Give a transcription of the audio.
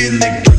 in the